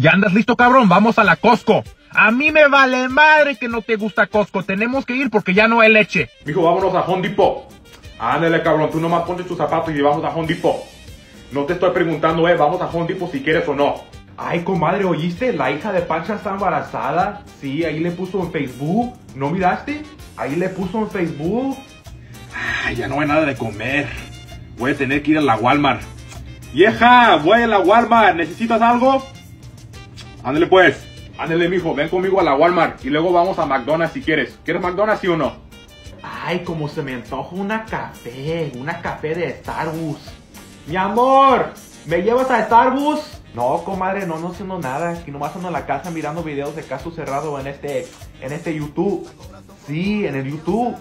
¿Ya andas listo, cabrón? Vamos a la Costco. A mí me vale madre que no te gusta Costco. Tenemos que ir porque ya no hay leche. Mijo, vámonos a Home Depot. Ándale, cabrón, tú nomás ponte tus zapatos y vamos a Home Depot. No te estoy preguntando, eh, vamos a Home Depot si quieres o no. Ay, comadre, ¿oíste? La hija de Pancha está embarazada. Sí, ahí le puso en Facebook. ¿No miraste? Ahí le puso en Facebook. Ay, ya no hay nada de comer. Voy a tener que ir a la Walmart. Vieja, voy a la Walmart. ¿Necesitas algo? Ándale pues. Ándale, mijo, ven conmigo a la Walmart y luego vamos a McDonald's si quieres. ¿Quieres McDonald's sí o no? Ay, como se me antoja una café, una café de Starbucks. Mi amor, ¿me llevas a Starbucks? No, comadre, no, no haciendo nada. Aquí nomás ando en la casa mirando videos de caso cerrado en este, en este YouTube. Sí, en el YouTube.